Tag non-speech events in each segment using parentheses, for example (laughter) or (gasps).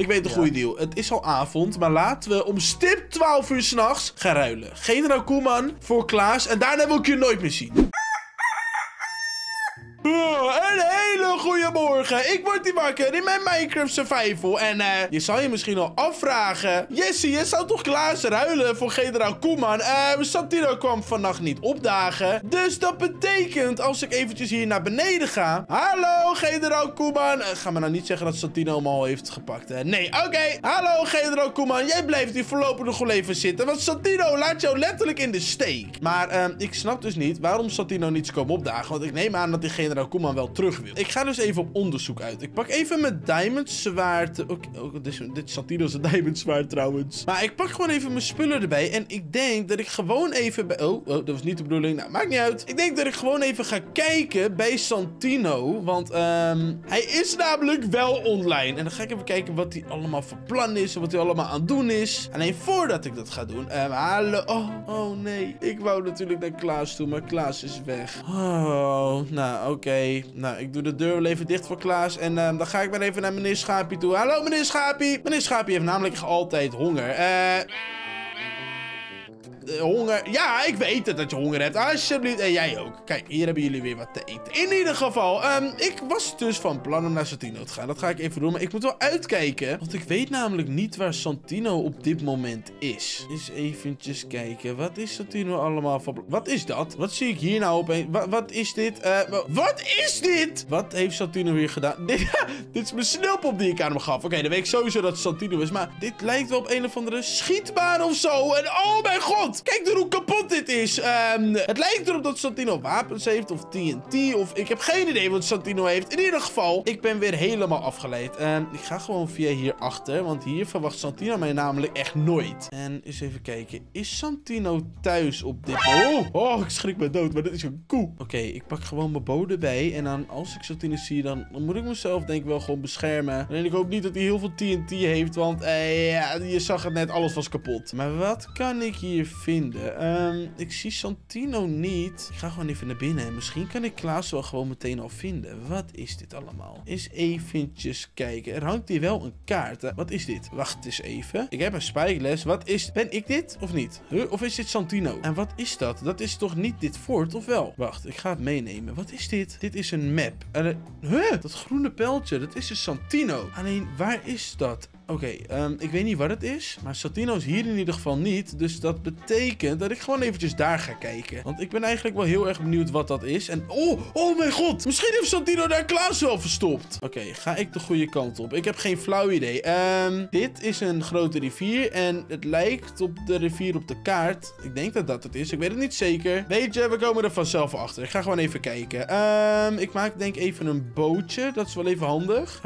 Ik weet een Ja. goede deal. Het is al avond, maar laten we om stip 12 uur s'nachts gaan ruilen. Generaal Koeman voor Klaas en daarna wil ik je nooit meer zien. Oh, een morgen. Ik word hier wakker in mijn Minecraft Survival. En eh, je zal je misschien al afvragen. Jesse, je zou toch Klaas ruilen voor generaal Koeman? Eh, Santino kwam vannacht niet opdagen. Dus dat betekent, als ik eventjes hier naar beneden ga. Hallo, generaal Koeman. Eh, ga me nou niet zeggen dat Santino hem al heeft gepakt. Hè? Nee, oké. Hallo, generaal Koeman. Jij blijft hier voorlopig nog wel even zitten. Want Santino laat jou letterlijk in de steek. Maar ehm, ik snap dus niet waarom Santino niet is komen opdagen. Want ik neem aan dat die generaal Koeman wel terug wil. Ik ga dus even op onderzoek uit. Ik pak even mijn diamond zwaard. Oké, oh, dit, is, dit is Santino's (laughs) diamond zwaard trouwens. Maar ik pak gewoon even mijn spullen erbij. En ik denk dat ik gewoon even bij... Oh, oh, dat was niet de bedoeling. Nou, maakt niet uit. Ik denk dat ik gewoon even ga kijken bij Santino. Want ehm, hij is namelijk wel online. En dan ga ik even kijken wat hij allemaal voor plan is. En wat hij allemaal aan het doen is. Alleen voordat ik dat ga doen. ehm, hallo. Oh, oh nee. Ik wou natuurlijk naar Klaas toe. Maar Klaas is weg. Oh, nou oké. Nou, ik doe de deur wel even dicht voor Klaas. En ehm, dan ga ik maar even naar meneer Schapie toe. Hallo meneer Schapie. Meneer Schapie heeft namelijk altijd honger. Eh... eh, honger. Ja, ik weet het dat je honger hebt. Alsjeblieft. En jij ook. Kijk, hier hebben jullie weer wat te eten. In ieder geval, ehm, ik was dus van plan om naar Santino te gaan. Dat ga ik even doen. Maar ik moet wel uitkijken. Want ik weet namelijk niet waar Santino op dit moment is. Eens eventjes kijken. Wat is Santino allemaal van... Wat is dat? Wat zie ik hier nou opeens? Wa- wat is dit? Eh, wa- wat is dit? Wat heeft Santino weer gedaan? (laughs) Dit, is mijn snelpop die ik aan hem gaf. Oké, dan weet ik sowieso dat Santino is. Maar dit lijkt wel op een of andere schietbaan of zo. En oh mijn god! Kijk dan hoe kapot dit is. Ehm, het lijkt erop dat Santino wapens heeft of TNT. Of ik heb geen idee wat Santino heeft. In ieder geval, ik ben weer helemaal afgeleid. Ik ga gewoon via hier achter. Want hier verwacht Santino mij namelijk echt nooit. En eens even kijken. Is Santino thuis op dit... Oh, oh ik schrik me dood. Maar dit is een koe. Oké, ik pak gewoon mijn bode bij. En dan als ik Santino zie, dan, moet ik mezelf denk ik wel gewoon beschermen. En ik hoop niet dat hij heel veel TNT heeft. Want eh, je zag het net, alles was kapot. Maar wat kan ik hier vinden? Ehm, ik zie Santino niet. Ik ga gewoon even naar binnen. En misschien kan ik Klaas wel gewoon meteen al vinden. Wat is dit allemaal? Eens eventjes kijken. Er hangt hier wel een kaart. Wat is dit? Wacht eens even. Ik heb een spijkles. Wat is... Ben ik dit of niet? Huh? Of is dit Santino? En wat is dat? Dat is toch niet dit fort, of wel? Wacht, ik ga het meenemen. Wat is dit? Dit is een map. Huh? Dat groene pijltje, dat is dus Santino. Alleen, waar is dat? Oké, ehm, ik weet niet wat het is, maar Santino is hier in ieder geval niet. Dus dat betekent dat ik gewoon eventjes daar ga kijken. Want ik ben eigenlijk wel heel erg benieuwd wat dat is. En oh, oh mijn god, misschien heeft Santino daar Klaas wel verstopt. Oké, ga ik de goede kant op? Ik heb geen flauw idee. Ehm, dit is een grote rivier en het lijkt op de rivier op de kaart. Ik denk dat dat het is, ik weet het niet zeker. Weet je, we komen er vanzelf achter. Ik ga gewoon even kijken. Ehm, ik maak denk even een bootje, dat is wel even handig.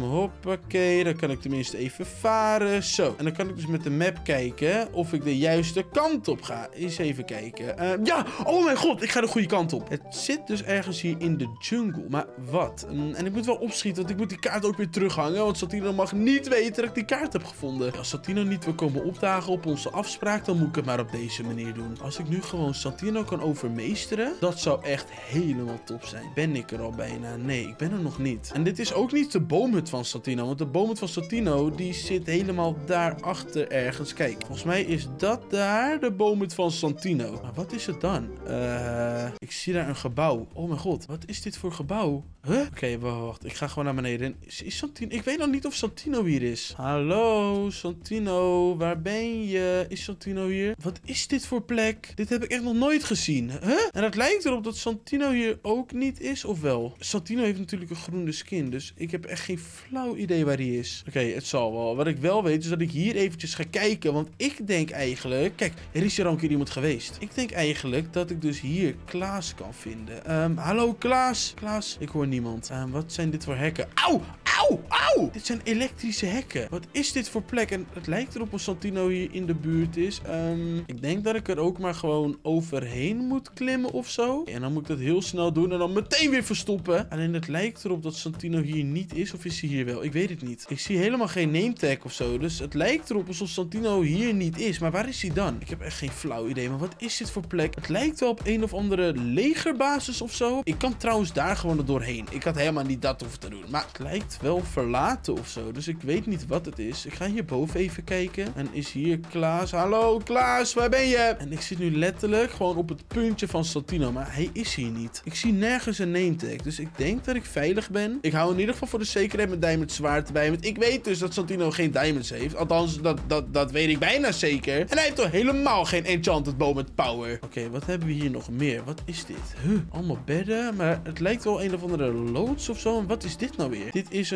Hoppakee, dan kan ik tenminste even varen. Zo, en dan kan ik dus met de map kijken of ik de juiste kant op ga. Eens even kijken. Ehm, ja, oh mijn god, ik ga de goede kant op. Het zit dus ergens hier in de jungle. Maar wat? En ik moet wel opschieten, want ik moet die kaart ook weer terughangen. Want Santino mag niet weten dat ik die kaart heb gevonden. Als Santino niet wil komen opdagen op onze afspraak, dan moet ik het maar op deze manier doen. Als ik nu gewoon Santino kan overmeesteren, dat zou echt helemaal top zijn. Ben ik er al bijna? Nee, ik ben er nog niet. En dit is ook niet de boomhut van Santino, want de boomhut van Santino, die zit helemaal daarachter ergens. Kijk, volgens mij is dat daar de boomhut van Santino. Maar wat is het dan? Eh, ik zie daar een gebouw. Oh mijn god, wat is dit voor gebouw? Huh? Oké, wacht. Ik ga gewoon naar beneden. Is, Santino... Ik weet nog niet of Santino hier is. Hallo, Santino. Waar ben je? Is Santino hier? Wat is dit voor plek? Dit heb ik echt nog nooit gezien. Huh? En het lijkt erop dat Santino hier ook niet is, of wel? Santino heeft natuurlijk een groene skin, dus ik heb echt geen flauw idee waar hij is. Oké, het zal Wat ik wel weet, is dat ik hier eventjes ga kijken. Want ik denk eigenlijk... Kijk, er is hier al een keer iemand geweest. Ik denk eigenlijk dat ik dus hier Klaas kan vinden. Ehm, hallo Klaas? Klaas? Ik hoor niemand. Ehm, wat zijn dit voor hekken? Auw! Auw! Auw! Dit zijn elektrische hekken. Wat is dit voor plek? En het lijkt erop of Santino hier in de buurt is. Ehm, ik denk dat ik er ook maar gewoon overheen moet klimmen of zo. En dan moet ik dat heel snel doen en dan meteen weer verstoppen. Alleen het lijkt erop dat Santino hier niet is. Of is hij hier wel? Ik weet het niet. Ik zie helemaal geen name tag of zo. Dus het lijkt erop alsof Santino hier niet is. Maar waar is hij dan? Ik heb echt geen flauw idee. Maar wat is dit voor plek? Het lijkt wel op een of andere legerbasis of zo. Ik kan trouwens daar gewoon doorheen. Ik had helemaal niet dat hoeven te doen. Maar het lijkt wel verlaten of zo. Dus ik weet niet wat het is. Ik ga hierboven even kijken. En is hier Klaas. Hallo Klaas, waar ben je? En ik zit nu letterlijk gewoon op het puntje van Santino. Maar hij is hier niet. Ik zie nergens een name tag. Dus ik denk dat ik veilig ben. Ik hou in ieder geval voor de zekerheid mijn diamond zwaard erbij. Want ik weet dus dat Santino geen diamonds heeft. Althans, dat, dat, dat weet ik bijna zeker. En hij heeft toch helemaal geen enchanted bow met power. Oké, wat hebben we hier nog meer? Wat is dit? Huh, allemaal bedden. Maar het lijkt wel een of andere loods of zo. En wat is dit nou weer? Dit is een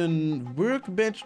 workbench.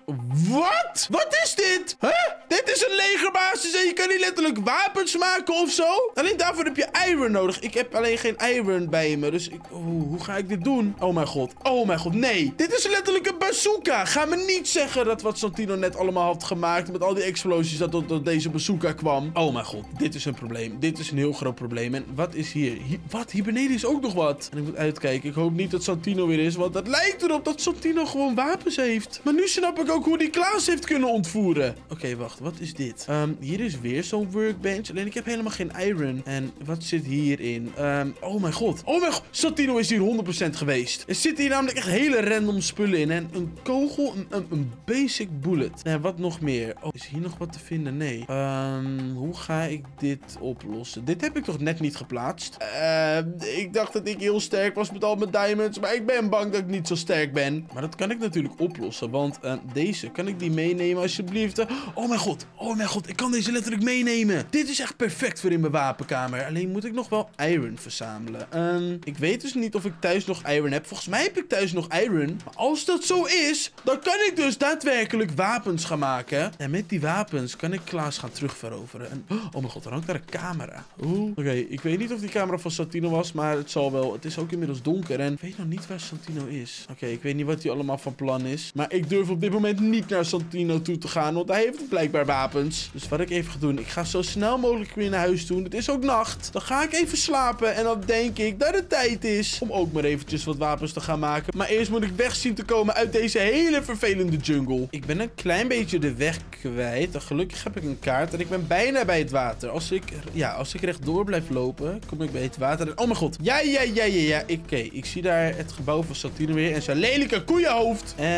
Wat? Wat is dit? Huh? Dit is een legerbasis en je kan niet letterlijk wapens maken of zo? Alleen daarvoor heb je iron nodig. Ik heb alleen geen iron bij me. Dus ik, oh, hoe ga ik dit doen? Oh mijn god. Oh mijn god. Nee. Dit is letterlijk een bazooka. Ga me niet zeggen dat wat Santino net allemaal had gemaakt met al die explosies dat tot, deze bazooka kwam. Oh mijn god. Dit is een probleem. Dit is een heel groot probleem. En wat is hier? hier? Wat? Hier beneden is ook nog wat. En ik moet uitkijken. Ik hoop niet dat Santino weer is. Want het lijkt erop dat Santino gewoon wapens heeft. Maar nu snap ik ook hoe die Klaas heeft kunnen ontvoeren. Oké, wacht. Wat is dit? Ehm, hier is weer zo'n workbench. Alleen ik heb helemaal geen iron. En wat zit hierin? Um, oh mijn god. Oh mijn god. Santino is hier 100% geweest. Er zitten hier namelijk echt hele random spullen in. En een kogel, een, een, basic bullet. En wat nog meer? Oh, is hier nog wat te vinden? Nee. Um, hoe ga ik dit oplossen? Dit heb ik toch net niet geplaatst? Ik dacht dat ik heel sterk was met al mijn diamonds. Maar ik ben bang dat ik niet zo sterk ben. Maar dat kan ik natuurlijk oplossen. Want uh, deze, kan ik die meenemen alsjeblieft? Oh mijn god. Oh mijn god. Ik kan deze letterlijk meenemen. Dit is echt perfect voor in mijn wapenkamer. Alleen moet ik nog wel iron verzamelen. Um, ik weet dus niet of ik thuis nog iron heb. Volgens mij heb ik thuis nog iron. Maar als dat zo is, dan kan ik dus daadwerkelijk wapens gaan maken. En met die wapens kan ik Klaas gaan terugveroveren. En, oh mijn god, er hangt daar een camera. Oké, ik weet niet of die camera van Santino was, maar het zal wel. Het is ook inmiddels donker en ik weet nog niet waar Santino is. Oké, ik weet niet wat hij allemaal van plan is. Maar ik durf op dit moment niet naar Santino toe te gaan, want hij heeft blijkbaar wapens. Dus wat ik even ga doen, ik ga zo snel mogelijk weer naar huis doen. Het is ook nacht. Dan ga ik even slapen en dan denk ik dat het tijd is om ook maar eventjes wat wapens te gaan maken. Maar eerst moet ik weg zien te komen uit deze hele vervelende jungle. Ik ben een klein beetje de weg kwijt. Gelukkig heb ik een kaart en ik ben bijna bij het water. Als ik, ja, als ik rechtdoor blijf lopen, kom ik bij het water. Oh mijn god. Ja, ja, ja, ja, ja. Oké, ik zie daar het gebouw van Satine weer en zijn lelijke koeienhoofd. En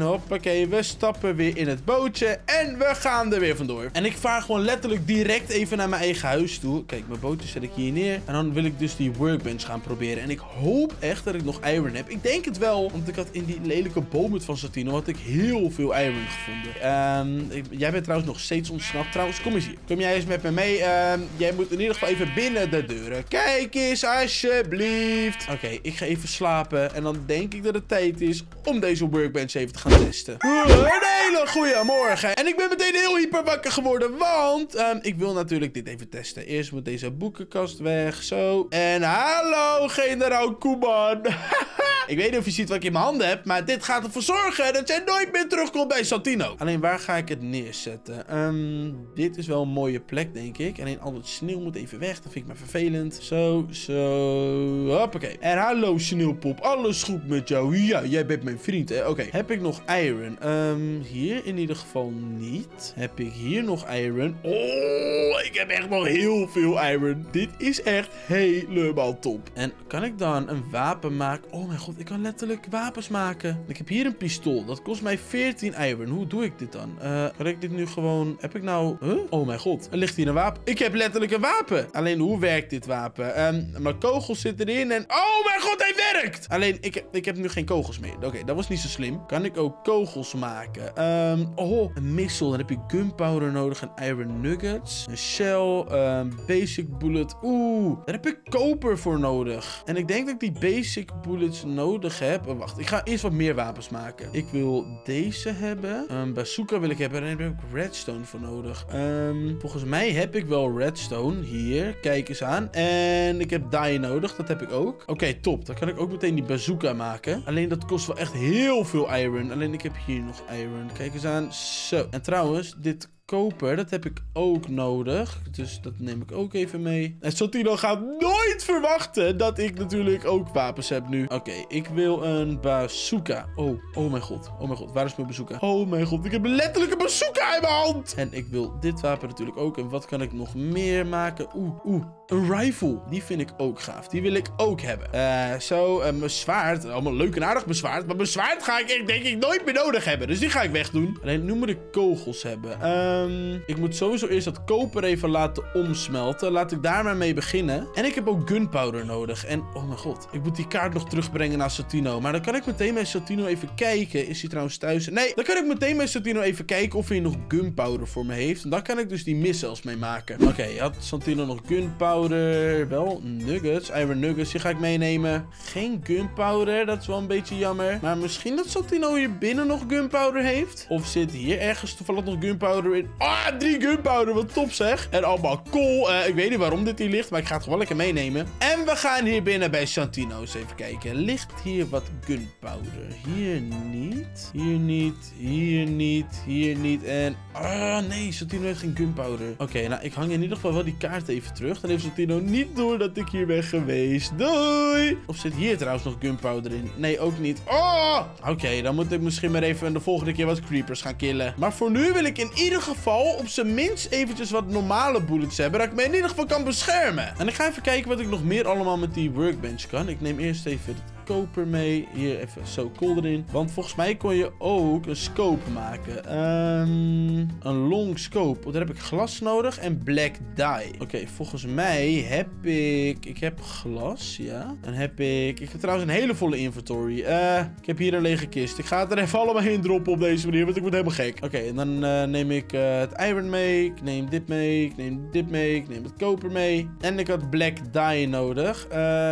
hoppakee, we stappen weer in het bootje en we gaan er weer vandoor. En ik vaar gewoon letterlijk direct even naar mijn eigen huis toe. Kijk, mijn bootje zet ik hier neer. En dan wil ik dus die workbench gaan proberen. En ik hoop echt dat ik nog iron heb. Ik denk het wel, want ik had in die lelijke boom van Satino had ik heel veel iron gevonden. Um, jij bent trouwens nog steeds ontsnapt. Trouwens, kom eens hier. Kom jij eens met me mee. Um, jij moet in ieder geval even binnen de deuren. Kijk eens, alsjeblieft. Oké, ik ga even slapen. En dan denk ik dat het tijd is om deze workbench even te gaan testen. Een hele goede morgen. En ik ben meteen heel hyper wakker geworden. Want um, ik wil natuurlijk dit even testen. Eerst moet deze boekenkast weg. Zo. En hallo, generaal Koeman. (laughs) ik weet niet of je ziet wat ik in mijn handen heb. Maar dit gaat ervoor zorgen dat jij nooit meer terugkomt bij Santino. Alleen waar ga ik het neerzetten? Um, dit is wel een mooie plek, denk ik. Alleen al het sneeuw moet even weg. Dat vind ik maar vervelend. Zo, zo. Hoppakee. En hallo, sneeuwpop. Alles goed met jou? Ja, jij bent mijn vriend? Oké. Heb ik nog iron? Um, hier in ieder geval niet. Heb ik hier nog iron? Oh, ik heb echt nog heel veel iron. Dit is echt helemaal top. En kan ik dan een wapen maken? Oh mijn god, ik kan letterlijk wapens maken. Ik heb hier een pistool. Dat kost mij 14 iron. Hoe doe ik dit dan? Kan ik dit nu gewoon... Heb ik nou... Oh mijn god. Er ligt hier een wapen. Ik heb letterlijk een wapen. Alleen hoe werkt dit wapen? Um, mijn kogels zitten erin en... Oh mijn god, hij werkt! Alleen, ik, ik heb nu geen kogels meer. Oké, dat was niet zo slim. Kan ik ook kogels maken? Um, oh, een missile. Dan heb je gunpowder nodig en iron nuggets. Een shell. Um, basic bullet. Oeh, daar heb ik koper voor nodig. En ik denk dat ik die basic bullets nodig heb. Oh, wacht, ik ga eerst wat meer wapens maken. Ik wil deze hebben. Um, bazooka wil ik hebben. En daar heb ik redstone voor nodig. Um, volgens mij heb ik wel redstone. Hier, kijk eens aan. En ik heb dye nodig. Dat heb ik ook. Oké, top. Dan kan ik ook meteen die bazooka maken. Alleen dat kost wel echt heel veel iron. Alleen ik heb hier nog iron. Kijk eens aan. Zo. En trouwens, dit koper, dat heb ik ook nodig. Dus dat neem ik ook even mee. En Santino gaat nooit verwachten dat ik natuurlijk ook wapens heb nu. Oké, ik wil een bazooka. Oh, oh mijn god. Oh mijn god, waar is mijn bazooka? Oh mijn god, ik heb letterlijk een bazooka in mijn hand. En ik wil dit wapen natuurlijk ook. En wat kan ik nog meer maken? Oeh, oeh. Een rifle. Die vind ik ook gaaf. Die wil ik ook hebben. Eh, zo, uh, mijn zwaard. Allemaal leuk en aardig mijn zwaard. Maar mijn zwaard ga ik denk ik nooit meer nodig hebben. Dus die ga ik wegdoen. Alleen nu moet ik kogels hebben. Um, ik moet sowieso eerst dat koper even laten omsmelten. Laat ik daar maar mee beginnen. En ik heb ook gunpowder nodig. En, oh mijn god. Ik moet die kaart nog terugbrengen naar Sotino. Maar dan kan ik meteen bij Sotino even kijken. Is hij trouwens thuis? Nee, dan kan ik meteen bij Sotino even kijken of hij nog gunpowder voor me heeft. En dan kan ik dus die missiles mee maken. Oké, had Santino nog gunpowder? Wel, nuggets. Iron nuggets, die ga ik meenemen. Geen gunpowder, dat is wel een beetje jammer. Maar misschien dat Santino hier binnen nog gunpowder heeft. Of zit hier ergens toevallig nog gunpowder in? Ah, drie gunpowder, wat top zeg. En allemaal kool. Uh, ik weet niet waarom dit hier ligt, maar ik ga het gewoon lekker meenemen. En we gaan hier binnen bij Santino's even kijken. Ligt hier wat gunpowder? Hier niet. Hier niet. Hier niet. Hier niet. En... Ah, nee, Santino heeft geen gunpowder. Oké, nou, ik hang in ieder geval wel die kaart even terug. Dan heeft Santino niet door dat ik hier ben geweest. Doei! Of zit hier trouwens nog gunpowder in? Nee, ook niet. Oh! Oké, dan moet ik misschien maar even de volgende keer wat creepers gaan killen. Maar voor nu wil ik in ieder geval op zijn minst eventjes wat normale bullets hebben. Dat ik me in ieder geval kan beschermen. En ik ga even kijken wat ik nog meer allemaal met die workbench kan. Ik neem eerst even het koper mee. Hier even zo kool erin. Want volgens mij kon je ook een scope maken. Um, een long scope. Daar heb ik glas nodig en black dye. Oké, volgens mij heb ik... Ik heb glas, ja. Dan heb ik... Ik heb trouwens een hele volle inventory. Uh, ik heb hier een lege kist. Ik ga het er even (laughs) allemaal in droppen op deze manier, want ik word helemaal gek. Oké, en dan uh, neem ik uh, het iron mee. Neem dit mee. Neem dit mee. Neem het koper mee. En ik had black dye nodig.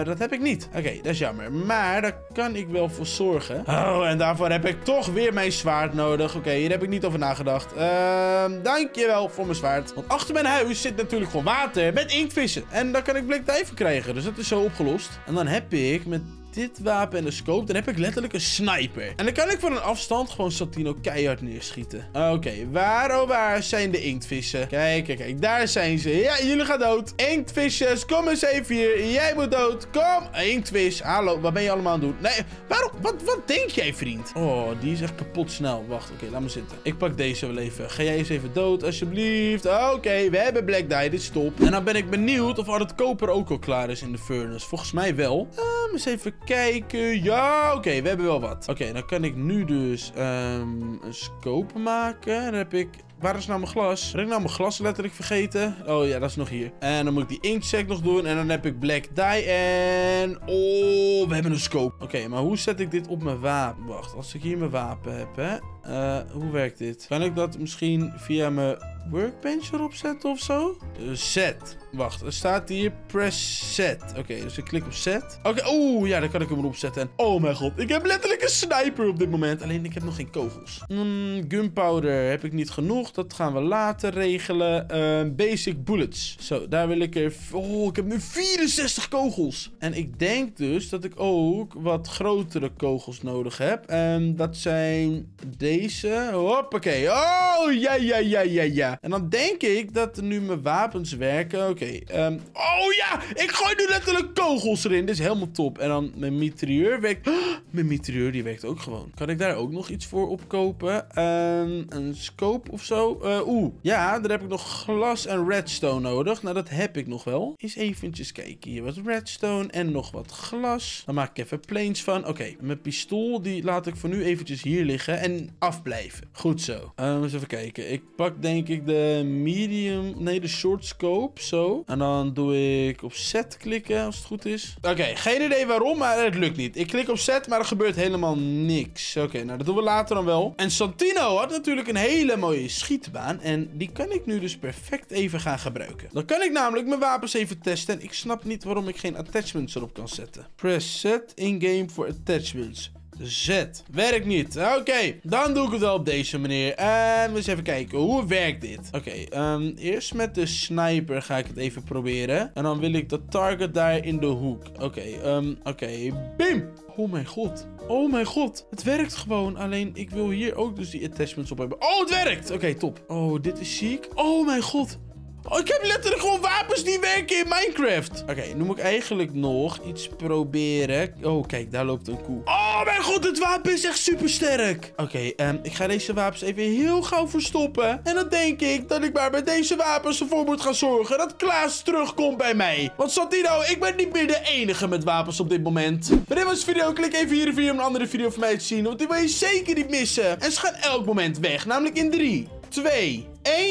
dat heb ik niet. Oké, dat is jammer. Maar maar daar kan ik wel voor zorgen. Oh, en daarvoor heb ik toch weer mijn zwaard nodig. Oké, hier heb ik niet over nagedacht. Ehm, dankjewel voor mijn zwaard. Want achter mijn huis zit natuurlijk gewoon water met inktvissen. En daar kan ik blik voor krijgen. Dus dat is zo opgelost. En dan heb ik met dit wapen en de scope, dan heb ik letterlijk een sniper. En dan kan ik van een afstand gewoon Santino keihard neerschieten. Oké, waar oh waar zijn de inktvissen? Kijk, kijk, kijk, daar zijn ze. Ja, jullie gaan dood. Inktvisjes, kom eens even hier. Jij moet dood. Kom, inktvis. Hallo, wat ben je allemaal aan het doen? Nee, waarom? Wat, wat denk jij, vriend? Oh, die is echt kapot snel. Wacht, oké, laat me zitten. Ik pak deze wel even. Ga jij eens even dood, alsjeblieft. Oké, we hebben Black Die, dit is top. En dan ben ik benieuwd of al het koper ook al klaar is in de furnace. Volgens mij wel. Um, eens even kijken. Ja, oké, we hebben wel wat. Oké, dan kan ik nu dus um, een scope maken. Dan heb ik... Waar is nou mijn glas? Ben ik nou mijn glas letterlijk vergeten? Oh ja, dat is nog hier. En dan moet ik die inkcheck nog doen. En dan heb ik black dye en... Oh, we hebben een scope. Oké, maar hoe zet ik dit op mijn wapen? Wacht, als ik hier mijn wapen heb, hè. Uh, hoe werkt dit? Kan ik dat misschien via mijn workbench erop zetten of zo? Uh, set. Wacht, er staat hier press set. Oké, dus ik klik op set. Oké, oeh, ja, dan kan ik hem erop zetten. En oh mijn god, ik heb letterlijk een sniper op dit moment. Alleen ik heb nog geen kogels. Mm, gunpowder heb ik niet genoeg. Dat gaan we later regelen. Uh, basic bullets. Zo, daar wil ik er... Oh, ik heb nu 64 kogels. En ik denk dus dat ik ook wat grotere kogels nodig heb. En dat zijn deze. Hoppakee. Oh, ja, ja, ja, ja, ja. En dan denk ik dat nu mijn wapens werken. Oké. Ehm, oh ja, ik gooi nu letterlijk kogels erin. Dit is helemaal top. En dan mijn mitrailleur werkt... (gasps) Mijn mitrailleur die werkt ook gewoon. Kan ik daar ook nog iets voor opkopen? Um, een scope of zo? Uh, Oeh, ja, daar heb ik nog glas en redstone nodig. Nou, dat heb ik nog wel. Eens eventjes kijken. Hier wat redstone en nog wat glas. Dan maak ik even planes van. Oké, mijn pistool die laat ik voor nu eventjes hier liggen en afblijven. Goed zo. Uh, eens even kijken. Ik pak denk ik de medium, nee de short scope, zo. En dan doe ik op set klikken als het goed is. Oké, geen idee waarom, maar het lukt niet. Ik klik op set, maar er gebeurt helemaal niks. Oké, nou dat doen we later dan wel. En Santino had natuurlijk een hele mooie schietbaan. En die kan ik nu dus perfect even gaan gebruiken. Dan kan ik namelijk mijn wapens even testen. En ik snap niet waarom ik geen attachments erop kan zetten. Press set in-game for attachments. Z. Werkt niet. Oké, dan doe ik het wel op deze manier. En we eens even kijken. Hoe werkt dit? Oké, um, eerst met de sniper ga ik het even proberen. En dan wil ik dat target daar in de hoek. Oké, um, oké. Bim! Oh mijn god. Oh mijn god. Het werkt gewoon. Alleen ik wil hier ook dus die attachments op hebben. Oh, het werkt! Oké, top. Oh, dit is ziek. Oh mijn god. Oh, ik heb letterlijk gewoon wapens die werken in Minecraft. Oké, nu moet ik eigenlijk nog iets proberen. Oh, kijk, daar loopt een koe. Oh, mijn god, het wapen is echt super sterk. Oké, ehm, ik ga deze wapens even heel gauw verstoppen. En dan denk ik dat ik maar met deze wapens ervoor moet gaan zorgen dat Klaas terugkomt bij mij. Want Santino, ik ben niet meer de enige met wapens op dit moment. Maar dit was de video. Klik even hier om een andere video van mij te zien. Want die wil je zeker niet missen. En ze gaan elk moment weg. Namelijk in 3, 2, 1.